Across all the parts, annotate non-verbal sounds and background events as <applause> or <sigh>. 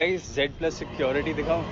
Guys Z plus security दिखाऊँ?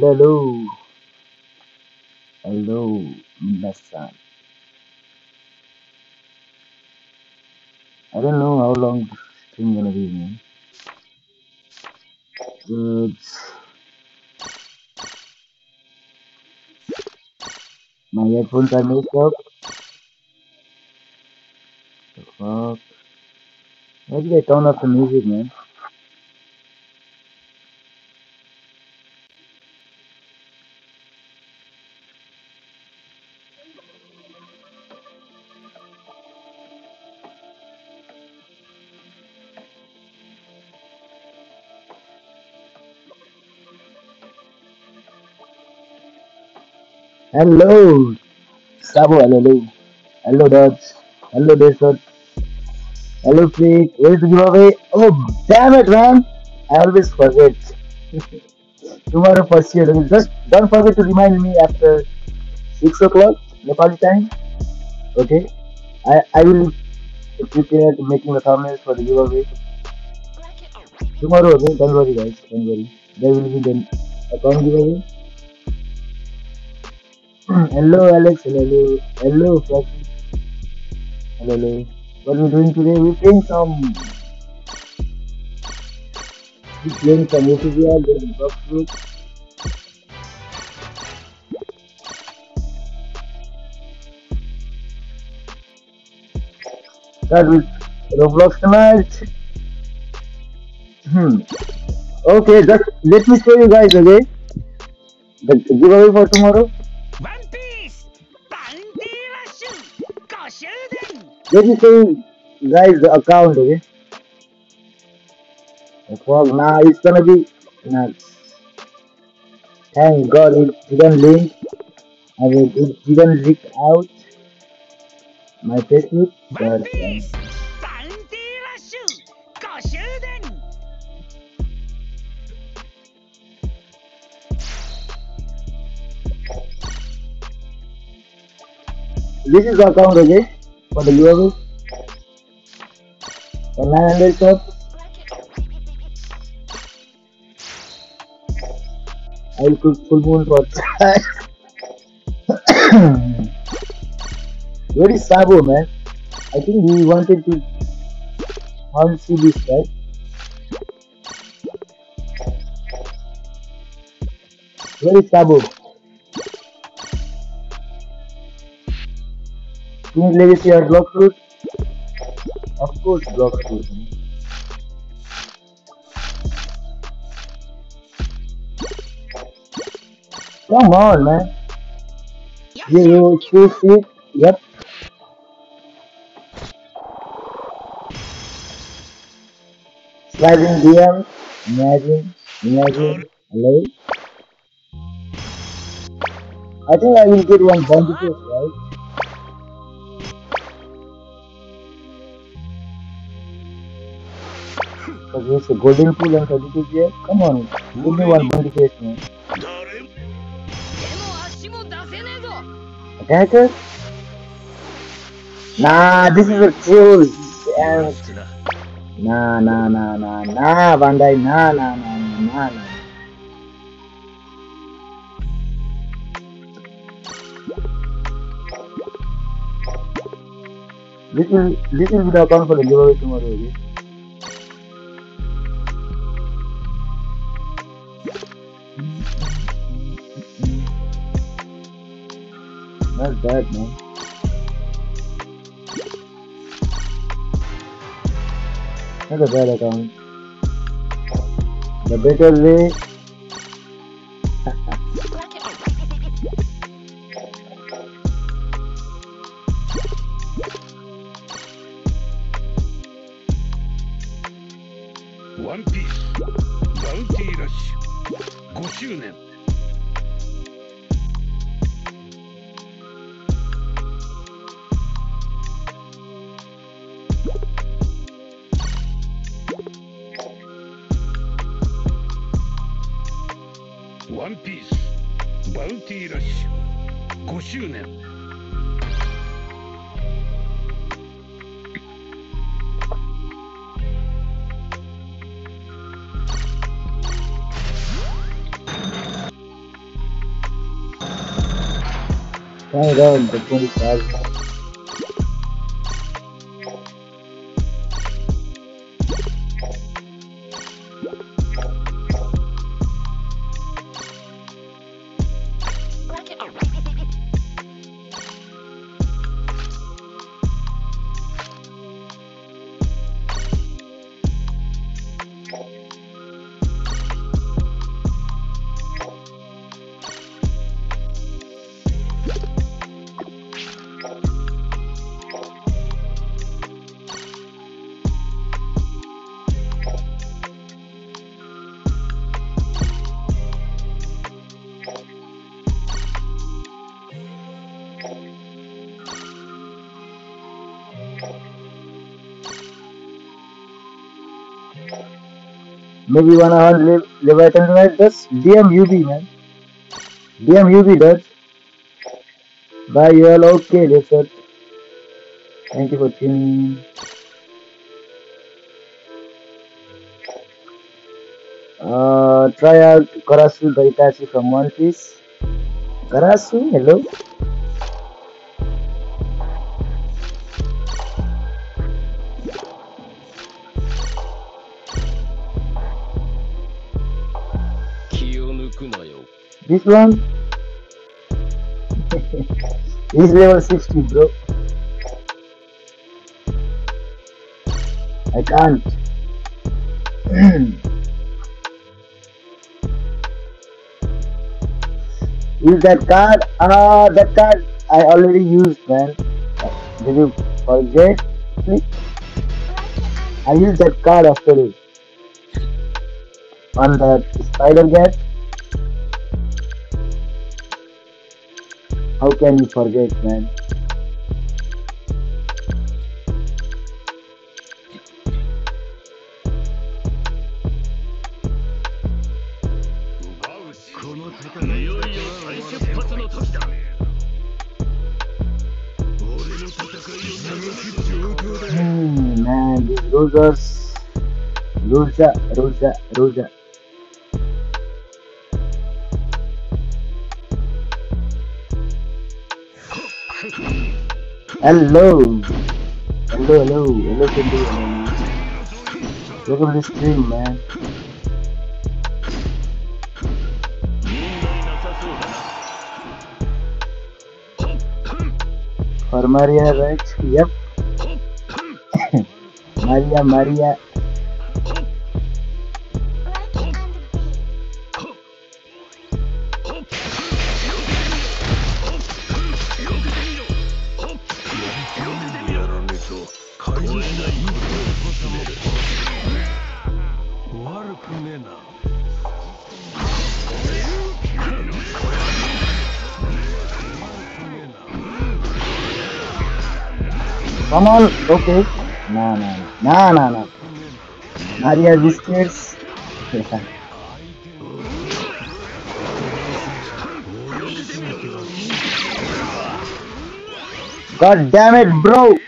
Hello, hello, Minasan. I don't know how long this thing gonna be, man. My headphones are messed up. The fuck? Why did I turn off the music, man? Hello, Sabo, hello, hello, Dodge, hello, Desert, hello, Freak. Where's the giveaway? Oh, damn it, man! I always forget. <laughs> Tomorrow, first year, just don't forget to remind me after six o'clock Nepali time. Okay, I I will prepare making the thumbnails for the giveaway tomorrow. Okay, don't worry, guys, don't worry. There will be the account giveaway. Hello, Alex. Hello, hello, Fluffy. Hello. What are we doing today? We're playing some. We're playing some Utopia, then Buff Group. Start with Roblox match. Hmm. Okay, just let me show you guys okay. The giveaway for tomorrow. Then you can guys the account okay? Well now it's gonna be nuts thank god it didn't link. I mean it didn't leak out my Facebook but uh, This is the account okay? For the giveaway. For 900 shots. I will cook full moon for Where is Sabo, man? I think he wanted to hunt see this right? Where is Sabo? King's Legacy or Blox Fruit? Of course, Blox Fruit. Come on, man. You, you choose it. Yep. Sliding DM. Imagine. Imagine. Hello. I think I will get one bounty right? Because it's a golden pool and 32 here. Come on, give me one point case, man. Attacker? Nah, this is a troll. Damn. Nah, nah, nah, nah, nah, Bandai, nah, nah, nah, nah, nah. This is this is the account for the giveaway tomorrow. Okay? Not bad, man. Not a bad account. The better way.「Thank Maybe one on live Leviathan tonight. That's DMUB, man. DMUB, dude. Bye, you all. Okay, that's it. Thank you for tuning. Uh, try out Karasu the from One Piece. Karasu, hello. This one? He's level 60, bro. I can't. <clears throat> Use that card. Ah, that card I already used, man. Did you forget? I used that card actually on the spider gat. How can you forget, man? Hmm, man, these losers. Loser, loser, loser. Hello. Hello, hello. Hello, Cindy. Welcome to the stream, man. For Maria, right? Yep. <laughs> Maria, Maria. Come on. Okay. No, no, no. No, no, no. Maria biscuits. <laughs> God damn it, bro.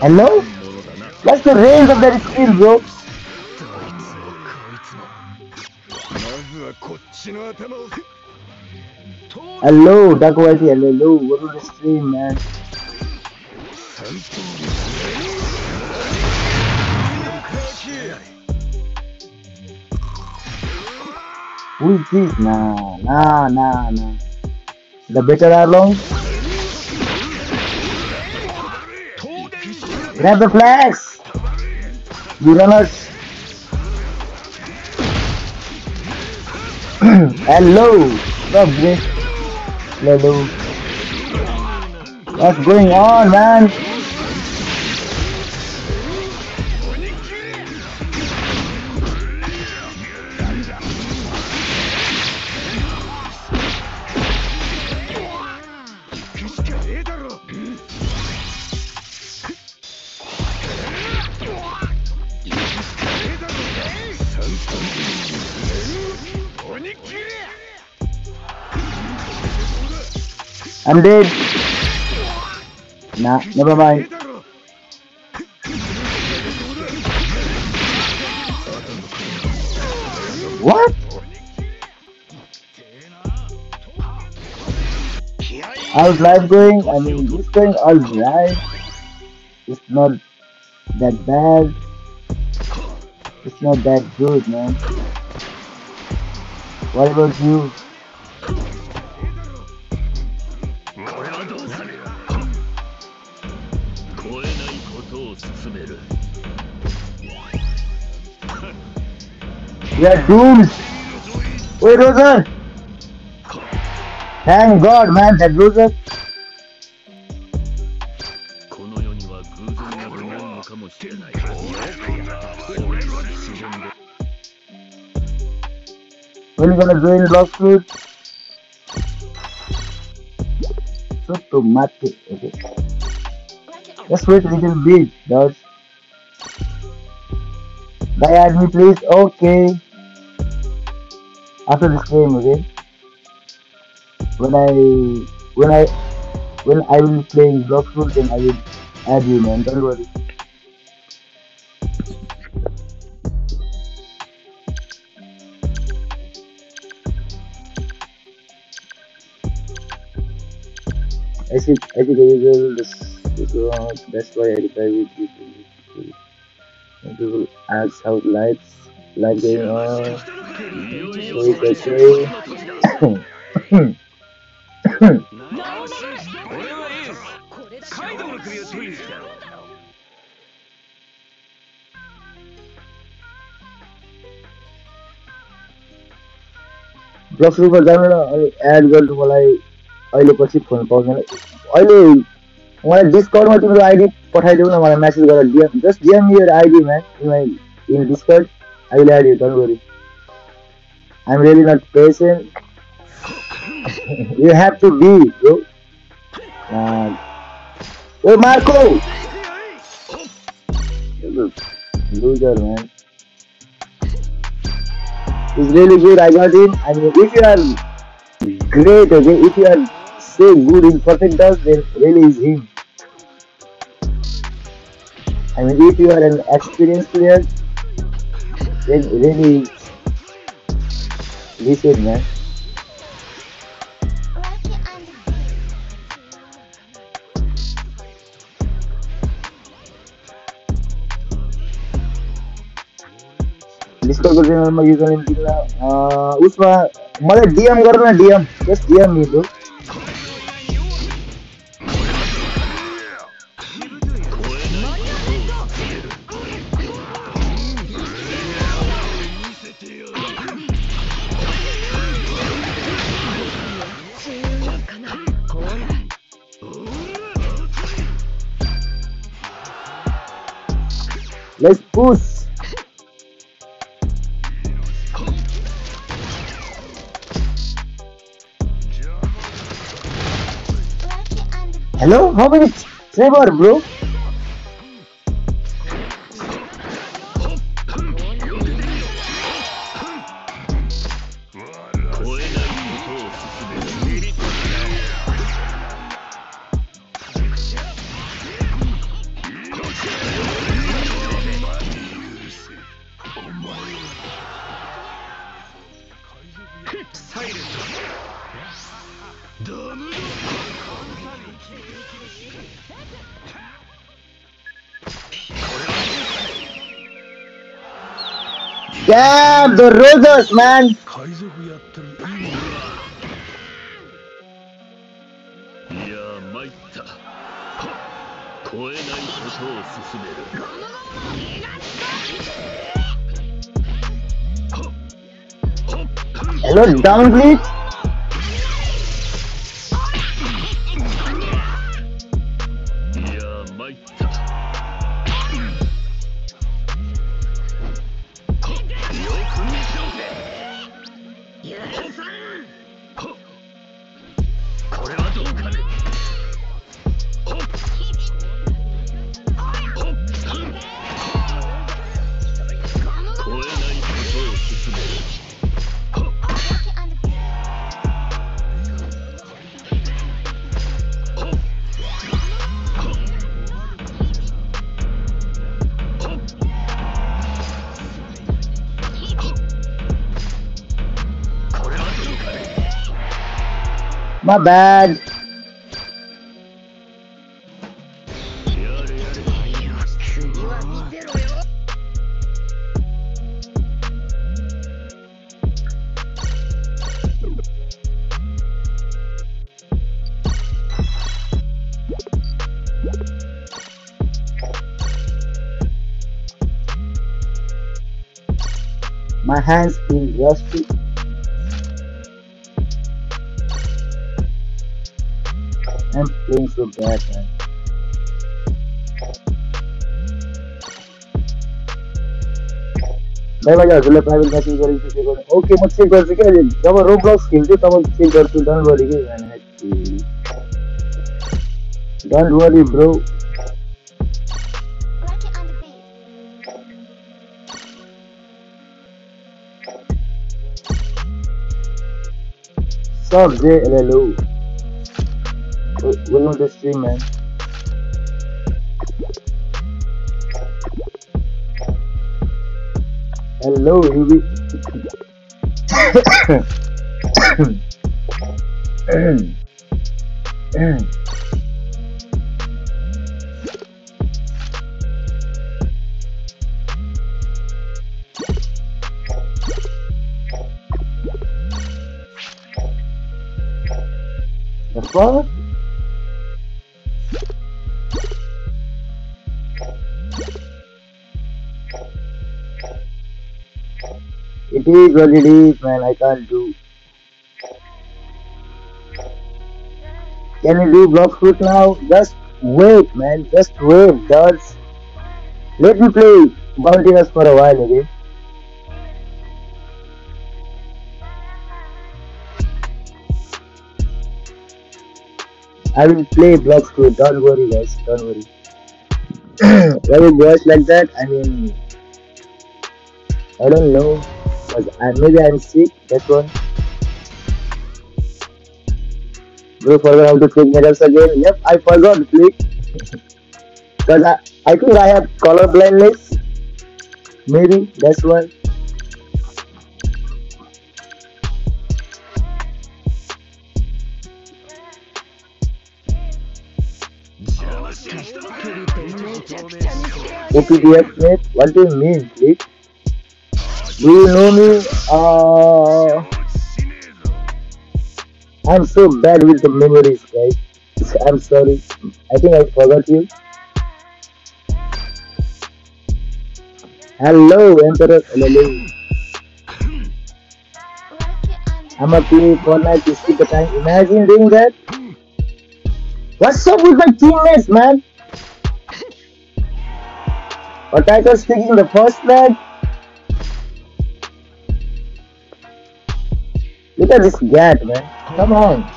Hello? What's the range of that skill, bro? <laughs> Hello, Dark Whitey, hello. Welcome the stream, man. Who is this? Nah, nah, nah, nah. The better Arlong? Grab the flags! You runners! <clears throat> Hello! What's up, Grace? What's going on, man? I'm dead. Nah, never mind. What? How's life going? I mean, it's going alright. It's not that bad. It's not that good, man. What about you? We are doomed. Wait, Roger. Thank God, man, that Roger. When you gonna join lawsuit? So to mate, okay. Just wait a little bit, guys. Bye, admin, please. Okay. After this game, okay. When I when I when I will be playing Blox then I will add you, man. Don't worry. I see, I usual, this, this one, that's why I reply with. And people ask how lights, lágrimas y peché. ब्लकमा जानु र अनि add गर्नु मलाई अहिले पछि phone पाउँदैन। अहिले मलाई डिस्काउन्टमा तिम्रो आइडी पठाइदेऊ न मलाई म्यासेज गरेर DM just DM your ID in discount I will add you, don't worry. I'm really not patient. you have to be, bro. Uh, oh, Marco! Loser, man. It's really good, I got in. I mean, if you are great, okay, if you are so good in perfect dodge, then really is him. I mean, if you are an experienced player, really is this it, man. डिस्कसको च्यानलमा user name दिन उसमा मलाई DM गर न DM just DM मिलो Let's push. Hello, how many Trevor, bro? the Rogers, man. Hello, down please. Bad. My hands feel rusty. things so bad, man. भाई माझ्या हजूला private matching करायची ते करून ओके मग सेव्ह करते काय जेव्हा रोड ब्लॉक्स खेळते तेव्हा सेव्ह करतो don't worry don't worry bro Stop there, hello. JLLO. Welcome to the stream, man. Hello, Ruby. <coughs> the fuck? It is what it is, man. I can't do. Can you do blox fruit now? Just wait, man. Just wait, guys. Let me play Bountiness for a while again. I will play block too. Don't worry, guys. Don't worry. <coughs> Why it goes like that? I mean, I don't know. Cause I, maybe I'm sick. That's one. Bro, forgot how to click medals again. Yep, I forgot to click. <laughs> Cause I, I think I have color blindness. Maybe that's why. OPDF mate, what do you mean, click? You know me? Uh, I'm so bad with the memories, guys. I'm sorry. I think I forgot you. Hello, Emperor. Hello. I'm a play Fortnite to skip the time. Imagine doing that. What's up with my teammates, man? Potato speaking the first leg. Look at this gat, man. Come on.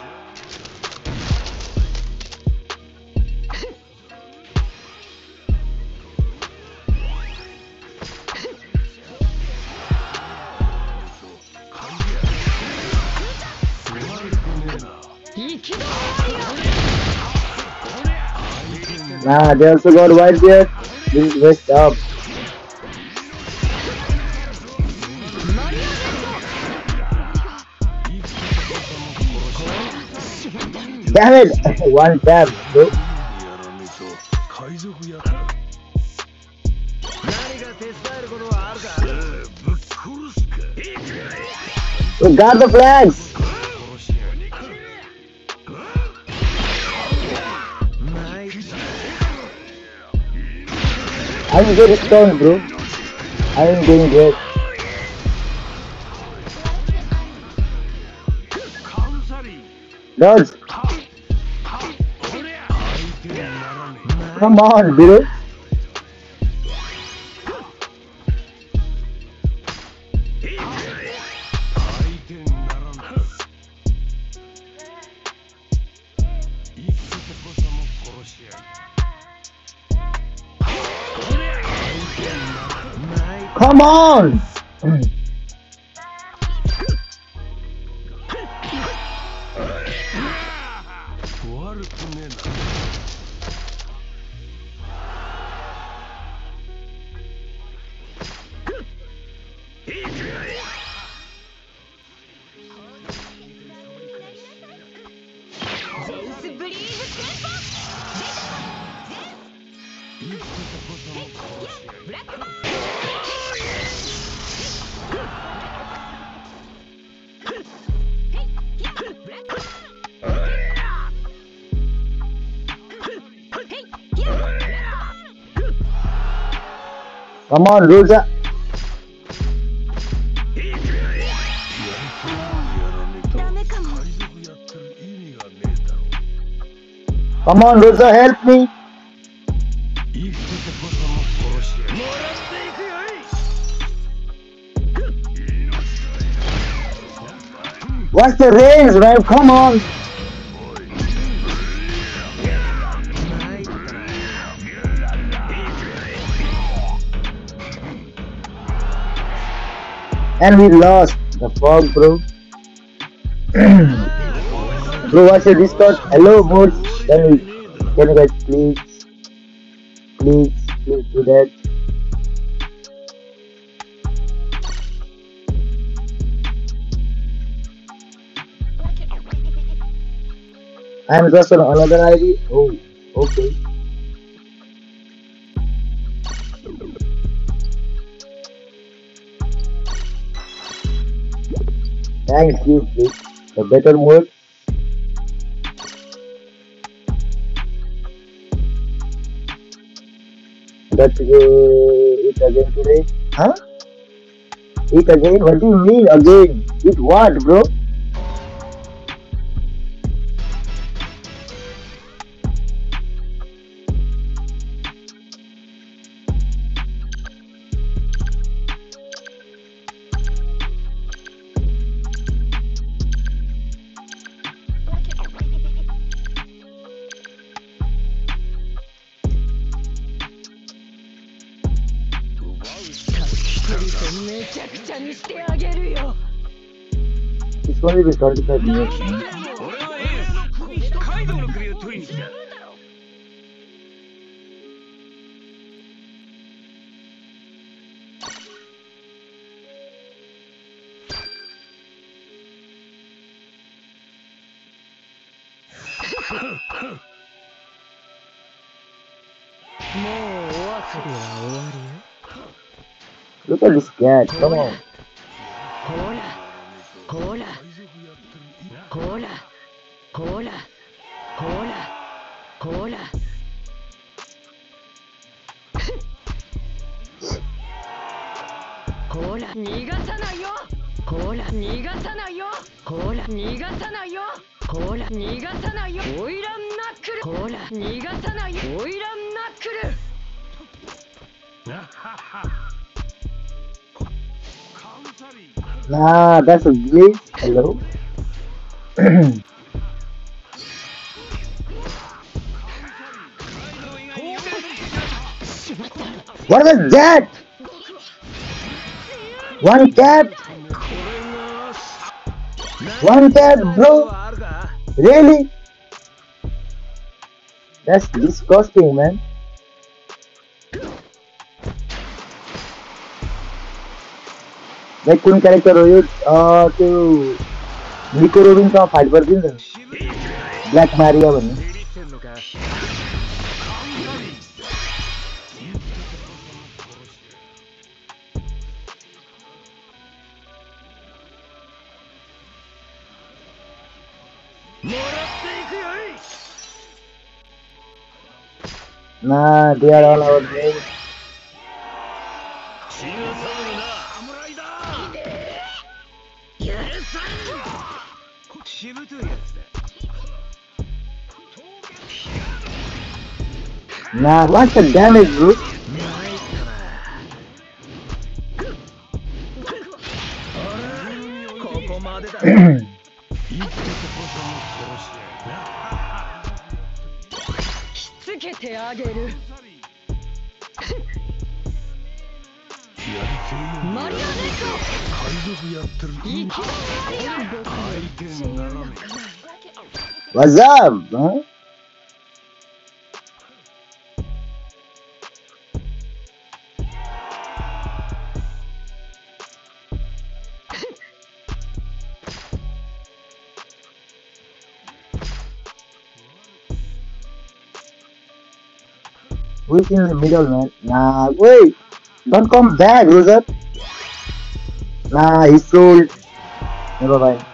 Nah, they also got white beard. This is messed up. Damn it! <laughs> One tap, bro. We got the flags. I'm getting stoned, bro. I am getting good. Dodge! Come on, bro. Come on! Come on, loser. Come on, Rosa, help me. What's the range, man? Come on. And we lost the fog, bro. <clears throat> bro, what's your Discord? Hello, boys. Can we, can you guys please, please, please do that? I'm just on another ID. Oh, okay. Thank you, please. The better word. Let's go eat uh, again today. Huh? It again? What do you mean again? It what, bro? It's only been <laughs> 25 minutes, man. 俺はエースカイドウの首を取りに来たもうお遊びは終わりよ Look at this cat. Come on. Nah, that's a glitch. Hello? <clears throat> what was that? One cat? One cat, bro? Really? That's disgusting, man. Like कुन character हो, यो त्यो निको fight कर दी black Maria भन्ने ना। Dear all our Nah, what the damage, bro? What's up, huh? weak in the middle, man. Nah, wait. Don't come back, loser. Nah, he's sold. Never mind.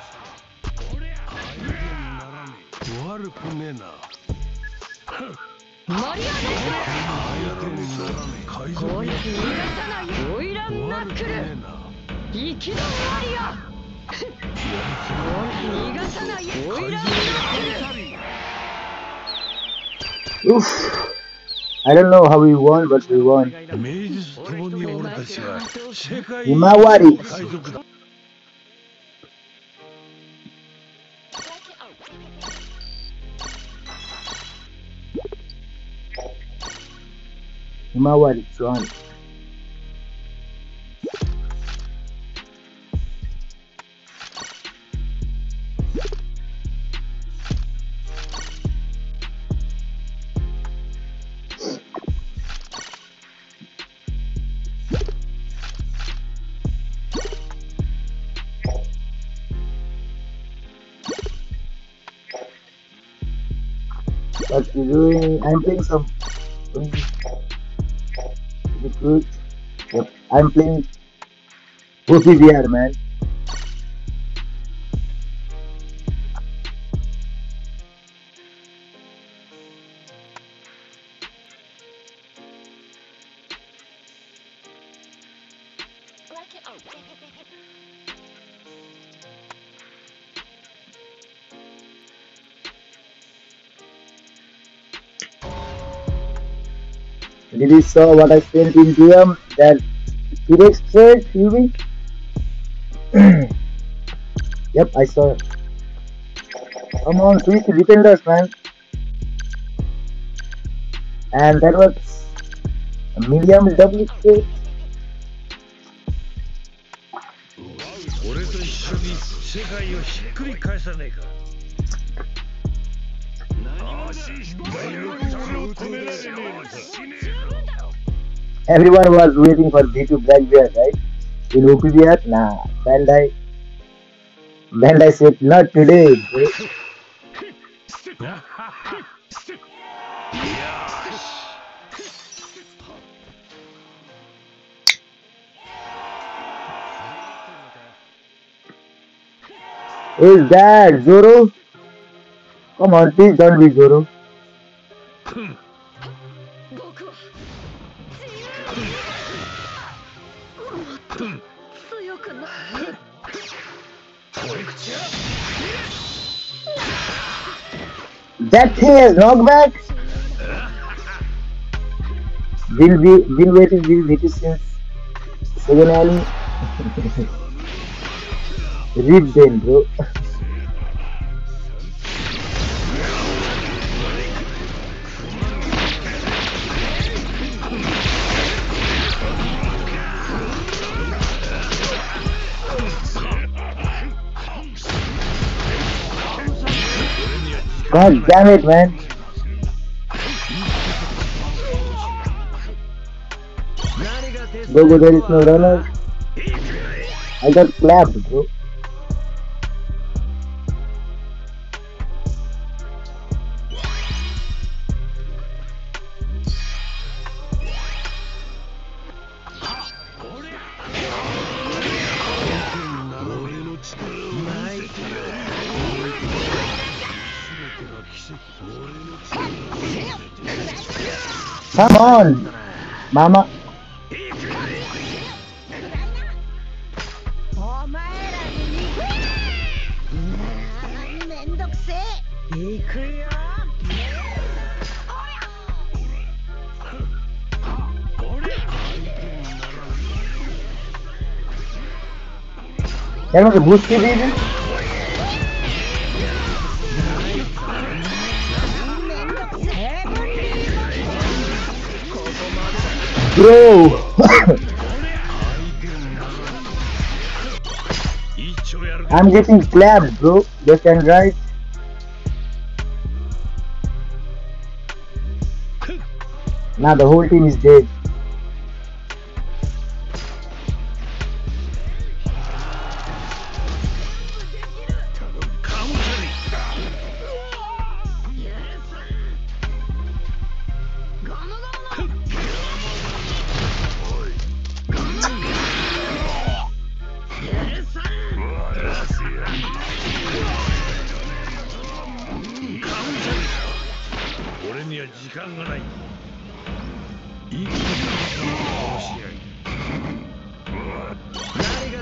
Oof. I don't know how we won, but we won. Imawari! Imawari, it's on. Doing? I'm playing some. Recruit. Yep, I'm playing OPBR, man. Saw what I sent in DM? Um, that T-Rex trade, Huey? yep, I saw it. Come on, please defend us, man. And that was medium W trade. Everyone was waiting for B2 Blackbeard, right? In OPBR? Nah, Bandai. Bandai said, not today. <laughs> Is that Zoro? Come on, please don't be Zoro. <laughs> That thing has knockback? Been, be, been waiting, been waiting since second anime. <laughs> Rip then, bro. <laughs> God damn it, man. Go, go, there is no runner. I got clapped, bro. Come on! Mama! यार मुझे भूत क्यों भेजे Bro! I'm getting slapped, bro. Left and right. Now the whole team is dead.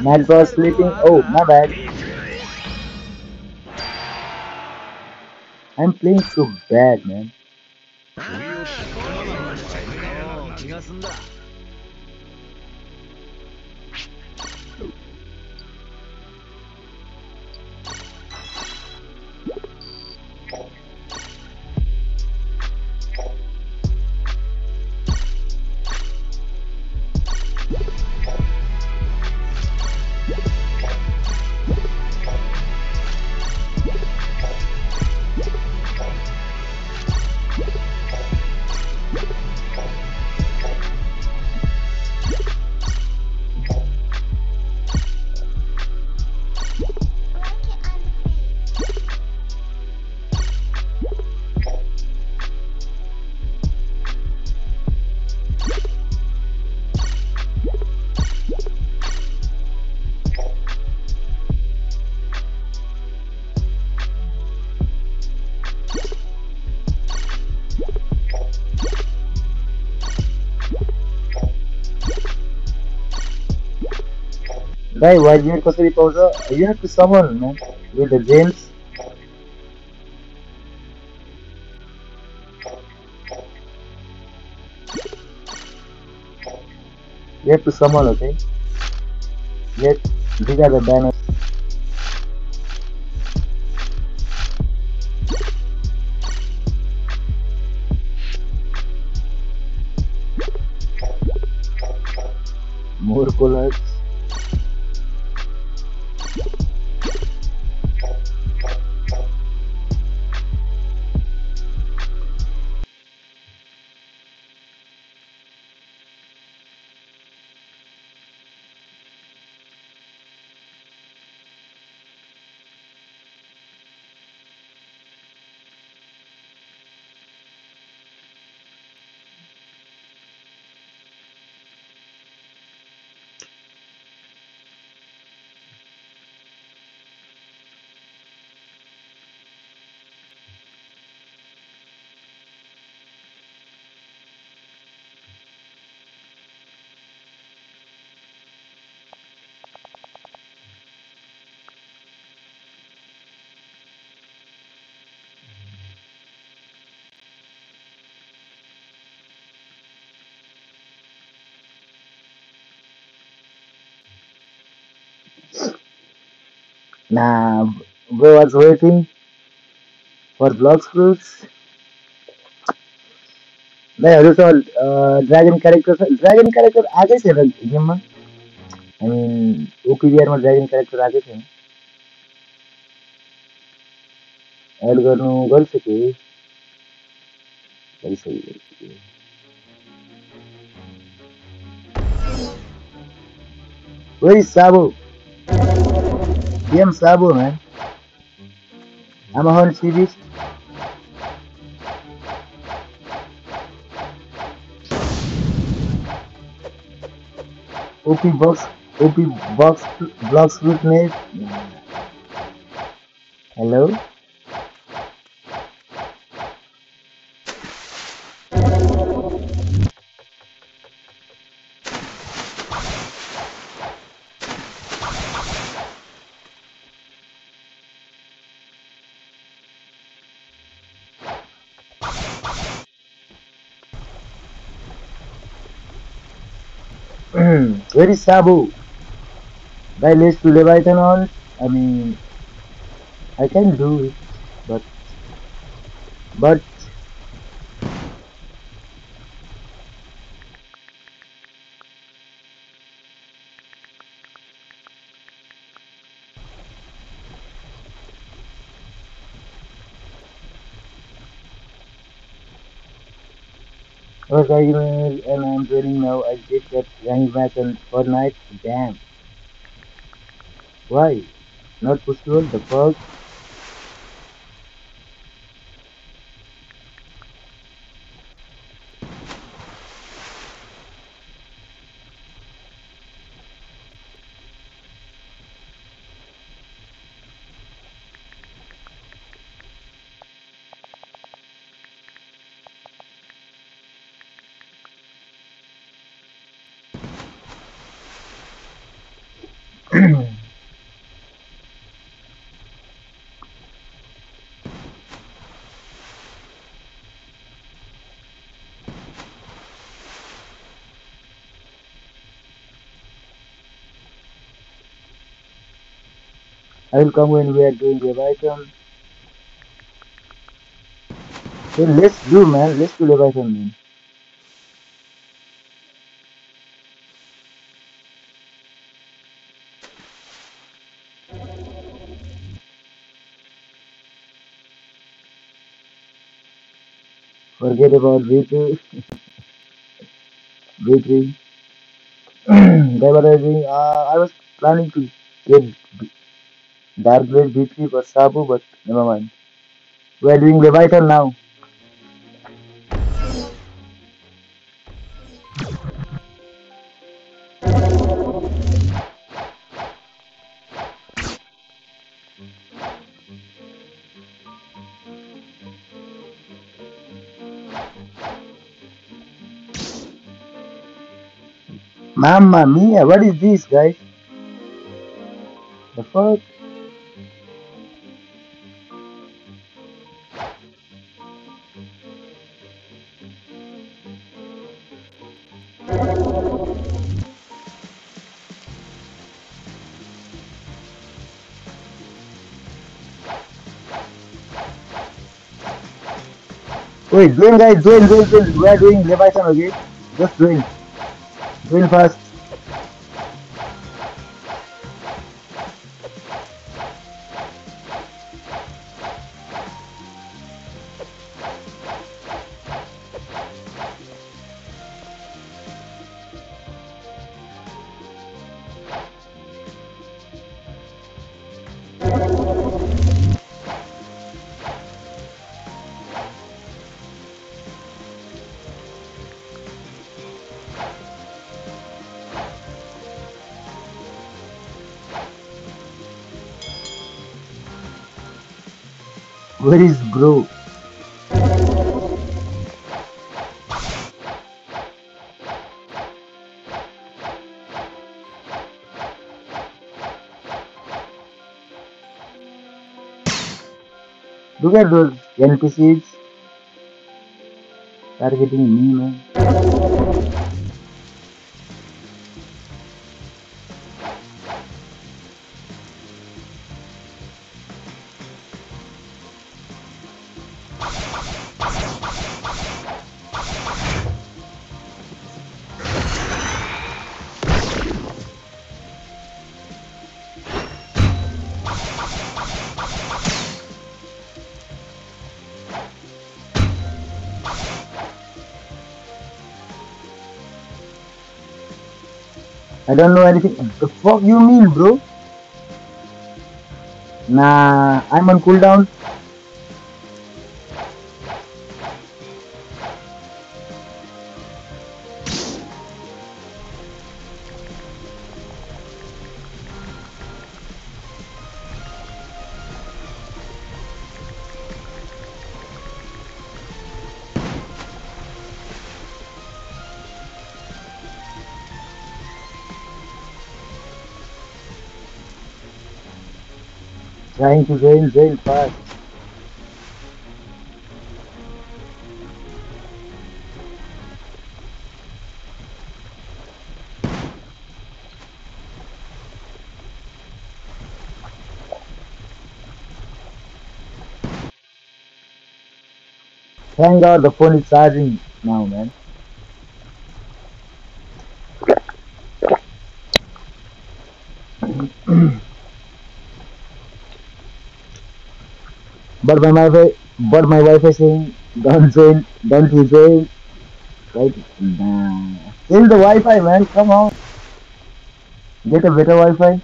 Mad was sleeping. Oh, my bad. I'm playing so bad, man. Guy, why you have to pausa? You have to summon, man. With the James. You have to summon, okay? Yet, these are the banners. Nah, bro was waiting for blocks fruits. भाइहरू त dragon character छ dragon character आएकै छैन गेममा आई मिन ओपिबिआरमा dragon character आएकै छैन add गर्नु गरिसकेँ Where is Sabo? Man. I'm a hunt series. OP box, OP box, Blox Fruit mate. Hello? Is Sabu? By let's do Leviathan on. I mean, I can do it, but but email and I'm training now. I did get rank match on Fortnite. Damn. Why? Not possible. The fuck? I will come when we are doing Leviathan. So let's do man. Let's do Leviathan man. Forget about V2. V3. Diverging. Uh, I was planning to get Dark Blade V3 for Sabu, but never mind. We are doing Leviathan now. Mamma mia, what is this, guys? The fuck? Wait, join guys, join, join, join. We are doing Leviathan, okay? Just join. Join fast. Where is bro? Look at those NPCs targeting me, man. The fuck you mean, bro? Nah, I'm on cooldown. To rail, rail fast. Thank God the phone is charging now, man. But my wife, but my wife is saying, don't join, don't you join, right? Nah. The Wi-Fi, man. Come on, get a better Wi-Fi.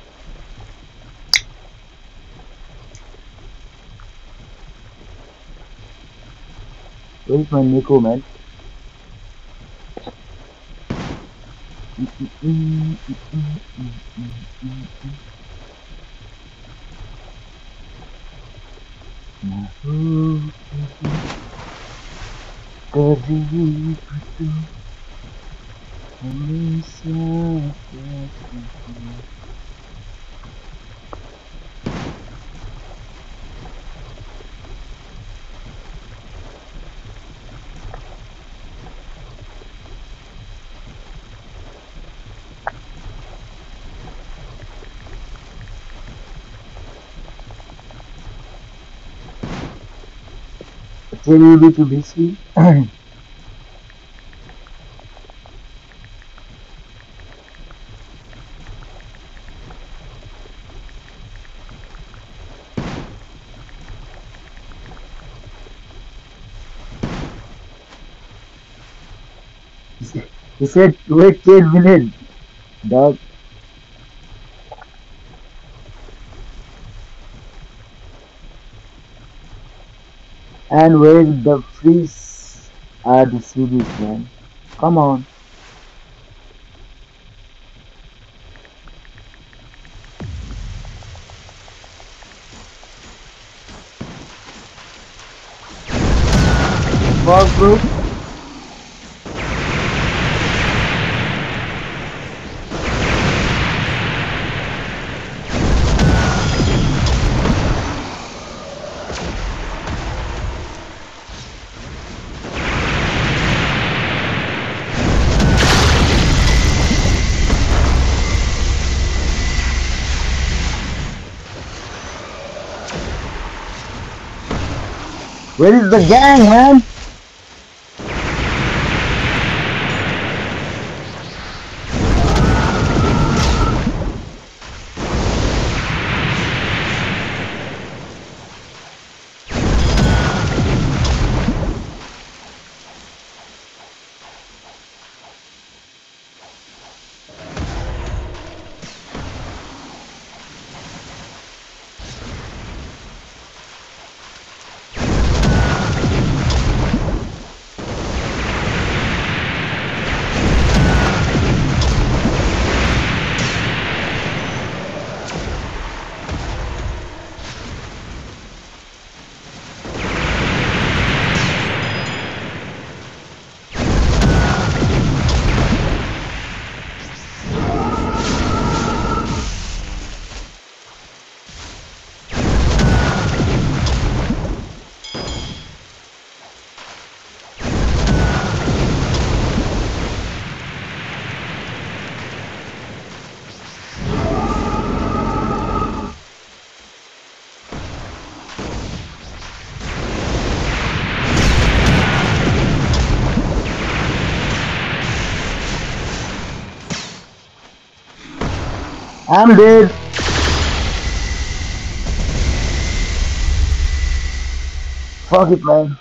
Where's my Nico, man? Mm -mm -mm, mm, mm, mm Doesn't JVB to BC. he said, wait 10 minutes, dog. And where the freeze are series, man? Come on. Fuck, bro. Where is the gang, man? I'm dead. Fuck it, man.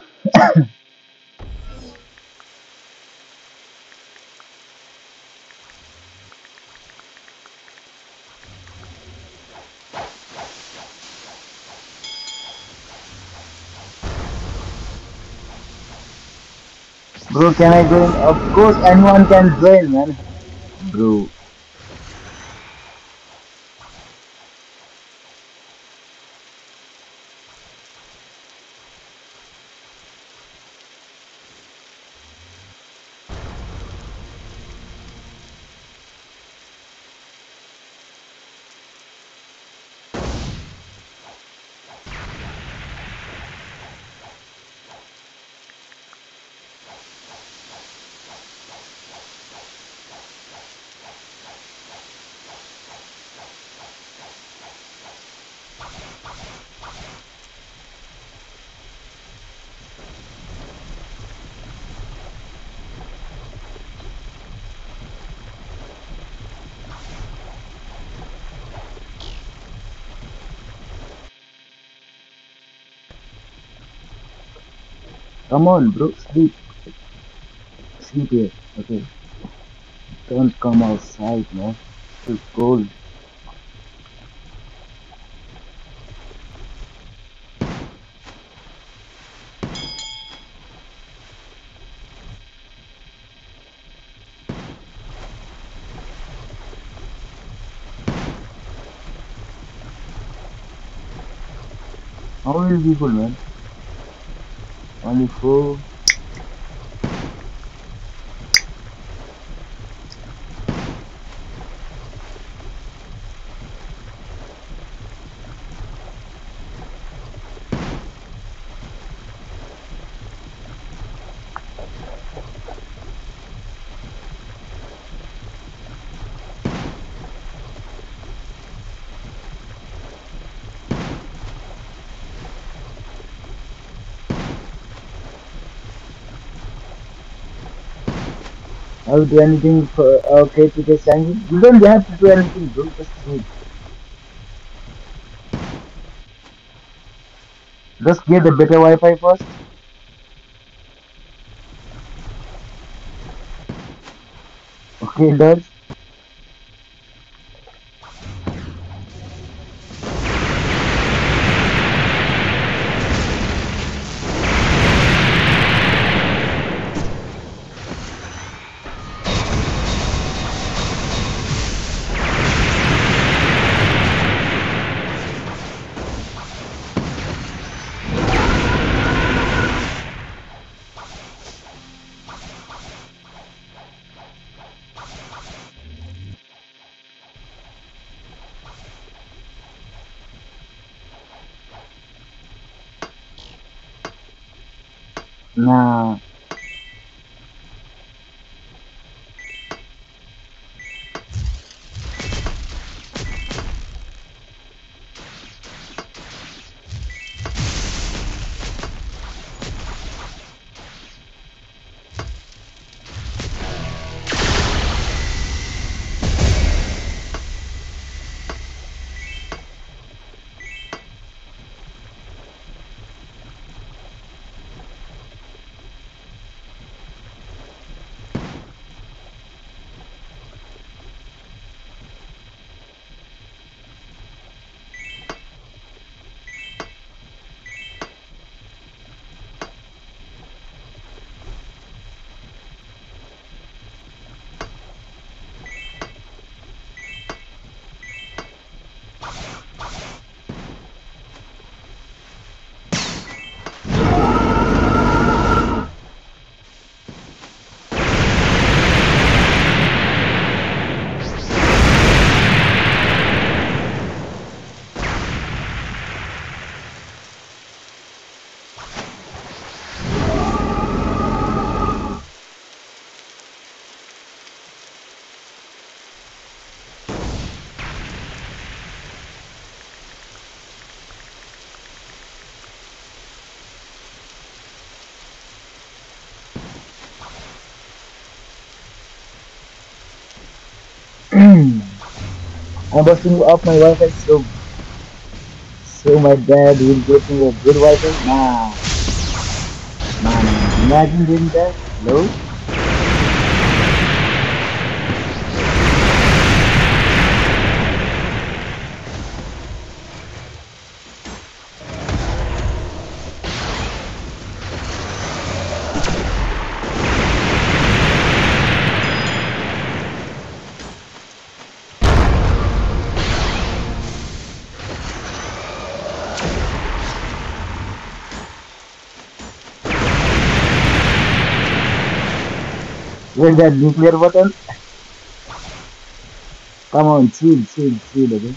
Bro, can I join? Of course, anyone can join, man. Bro. Come on, bro. Sleep. Sleep here. Okay. Don't come outside, man. It's cold. How many people, man? Only I will do anything for okay to get sanction. You don't have to do anything, bro. Just sleep. Just get a better Wi-Fi first. Okay, dudes. Hmm. I'm busting up my Wi-Fi so so my dad will get me a good Wi-Fi. Nah, nah. Imagine doing that. No. Press that nuclear button. Come on, chill, chill, chill, okay?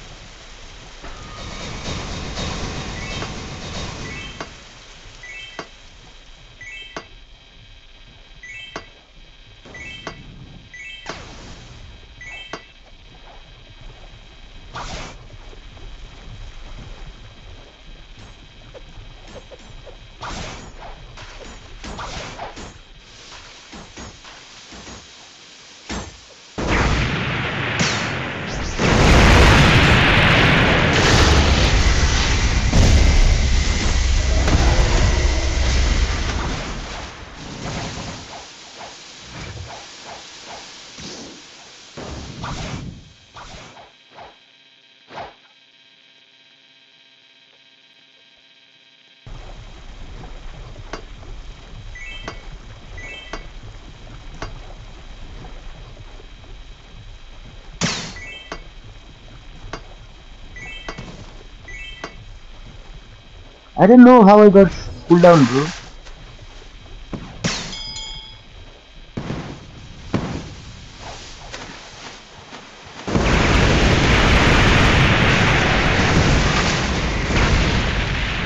I don't know how I got cooldown, bro.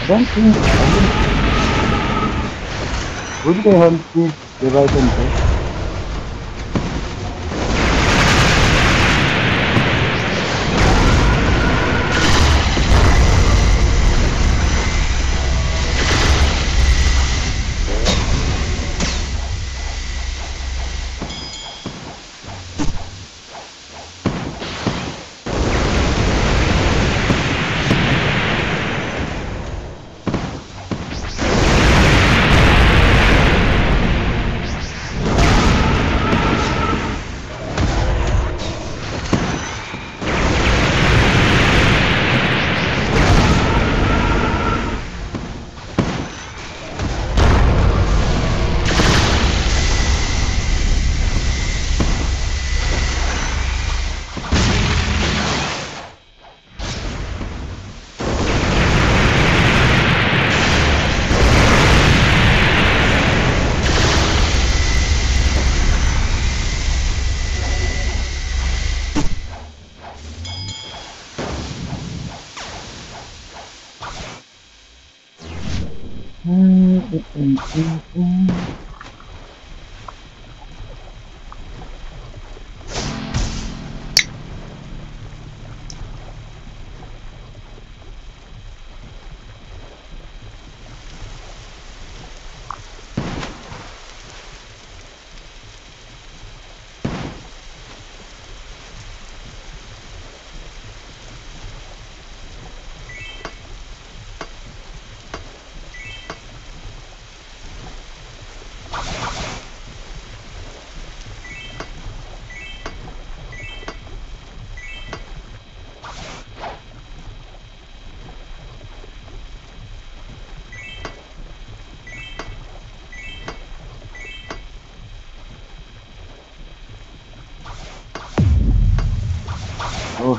I don't think I. Would they help me revive them, bro?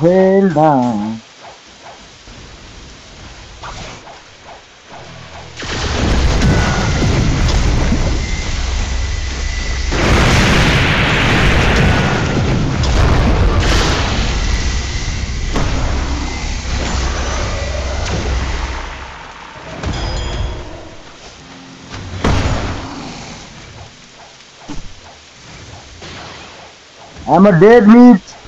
Nah. I'm a dead meat.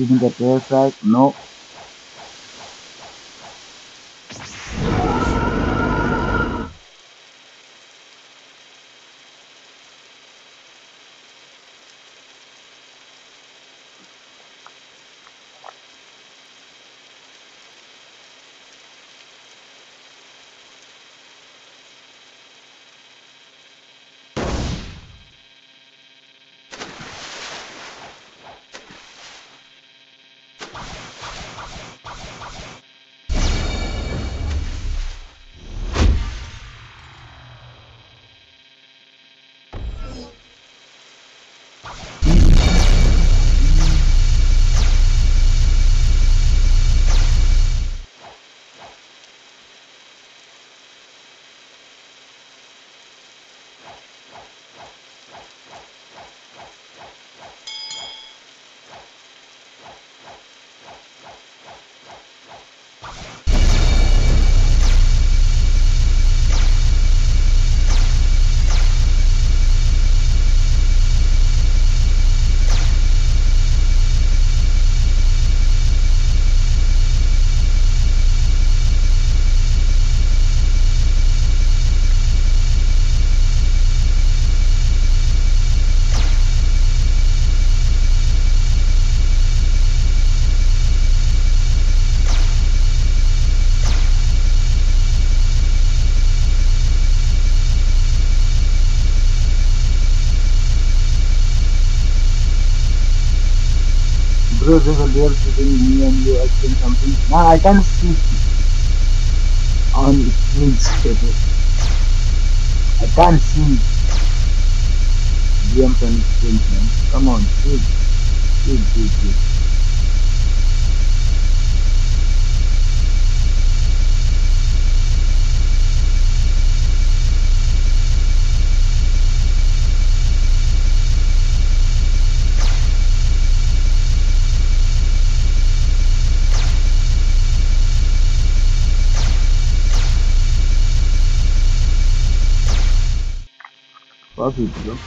Didn't get airstrike. No. A layer between me and you. I think something. Nah, I can't see on screen. I can't see DMs on screen, man. Come on, chill, chill, chill, chill. Hello,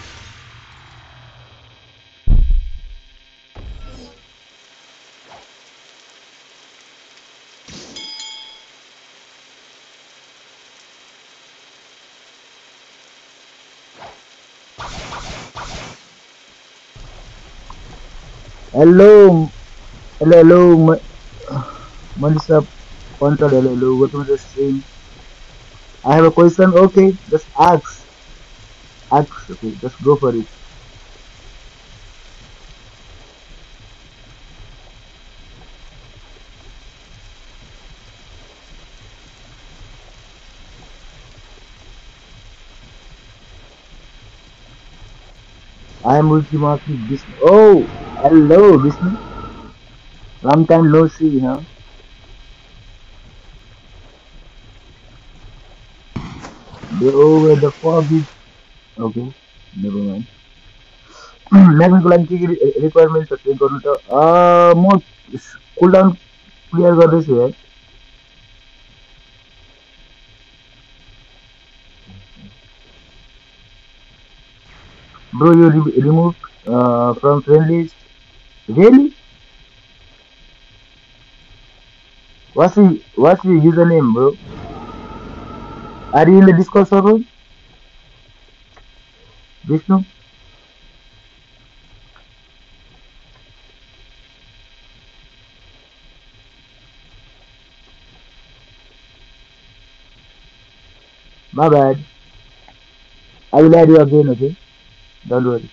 hello, hello, Ma- Melissa, Control, hello, hello, welcome to the stream. I have a question, okay, just ask, okay, just go for it. I am Ultimaki Vishnu. Oh, hello, Vishnu. Long time no see, huh? Bro, where the is... Okay, never mind. <clears throat> Next लागि के के requirement छ check गर्नु त अ, म कुलडाउन clear गर्दैछु है bro you remove from friend list really watts what's you user name bro are you in the discard server ¿Listo? My bad. I will add you again, okay? Don't worry.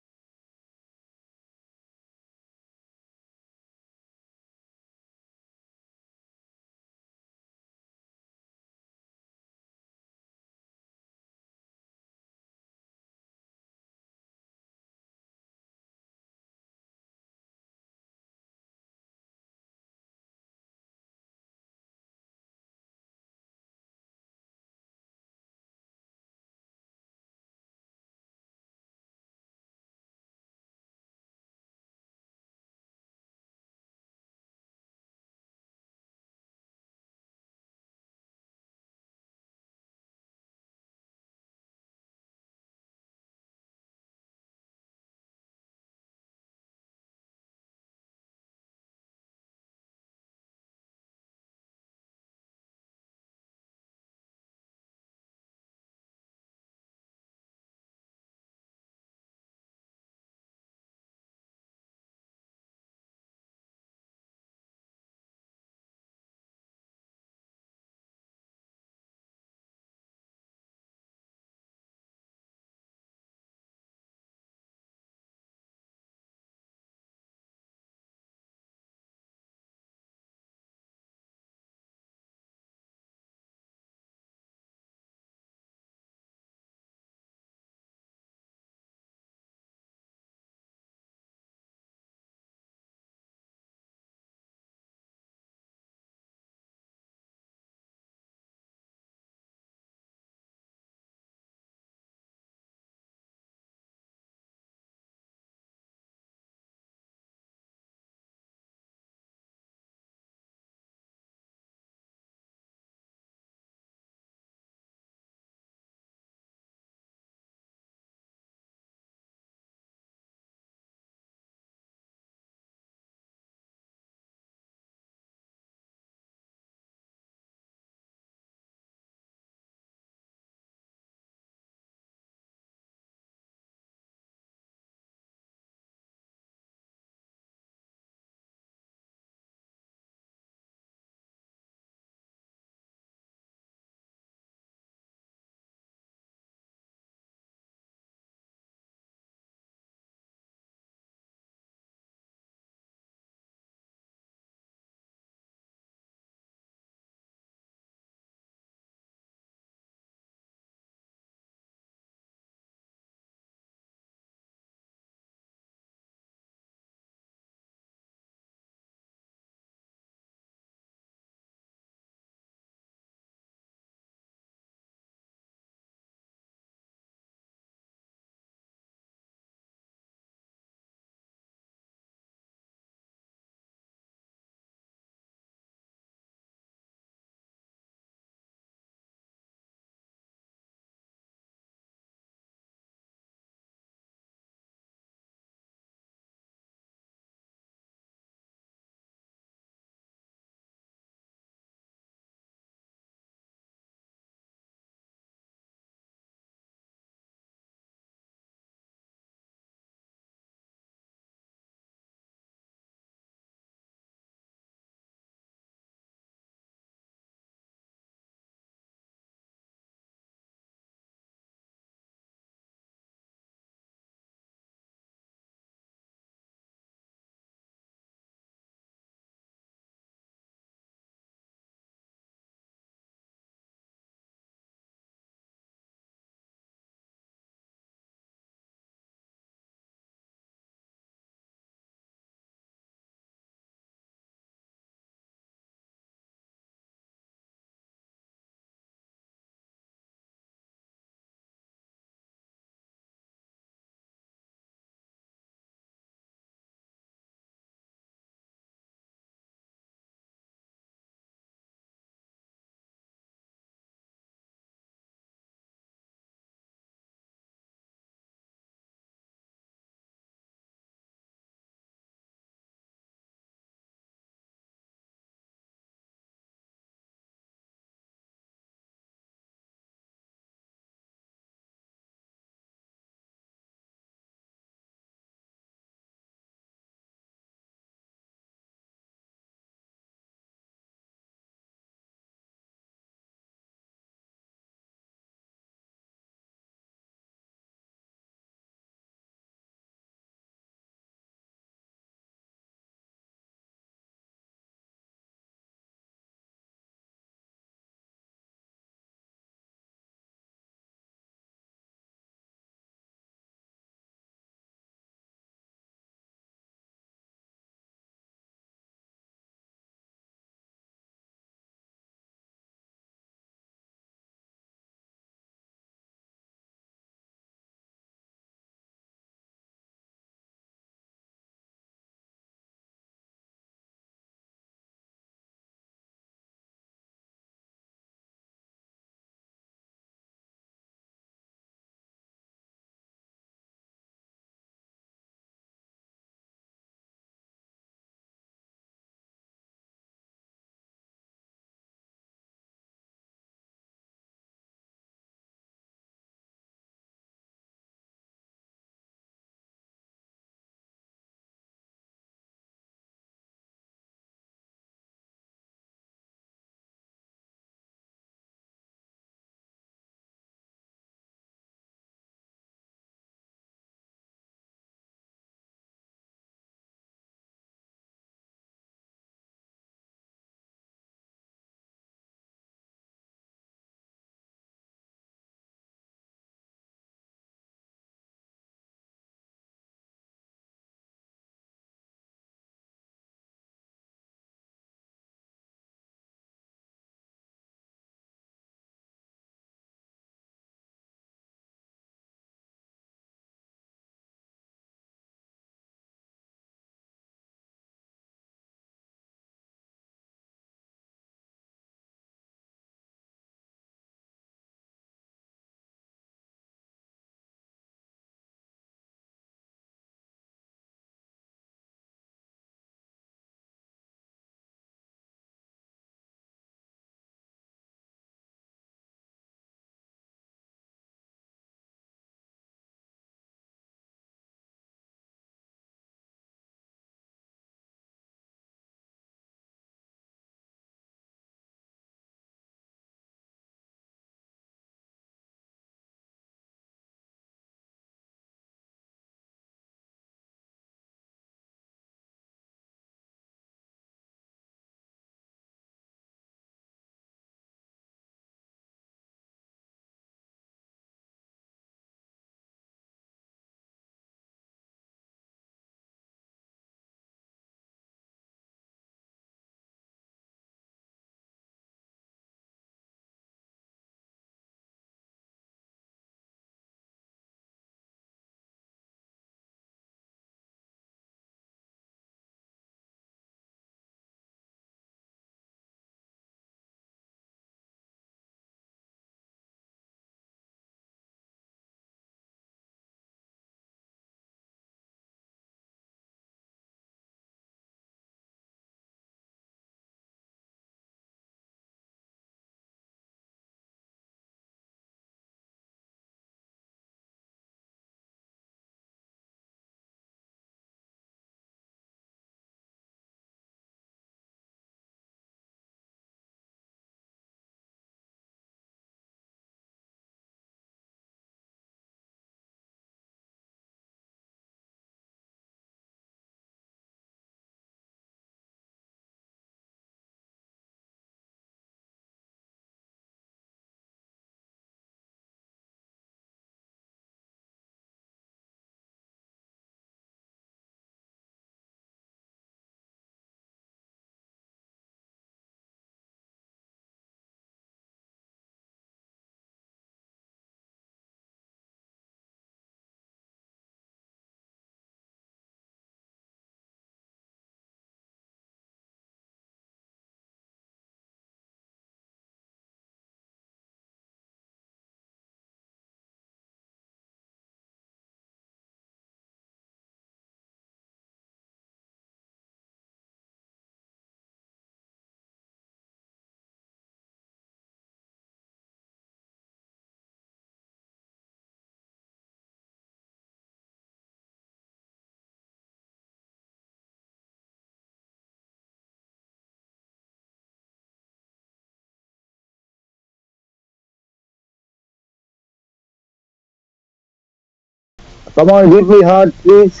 Come on, give me heart, please.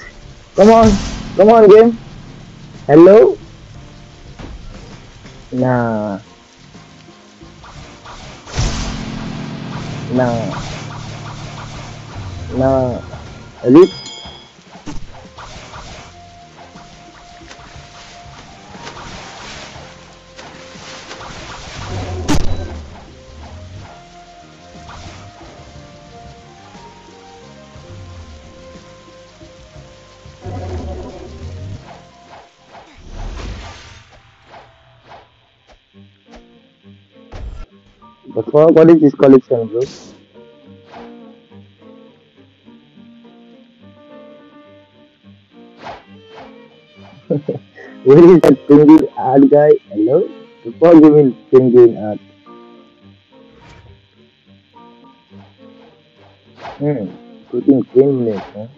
Come on, come on, game. Hello? Nah. Nah. Nah. Elite. What, what is this collection, bro? Where is that penguin art guy? Hello? Before giving penguin art. Hmm. Putting 10 minutes, huh?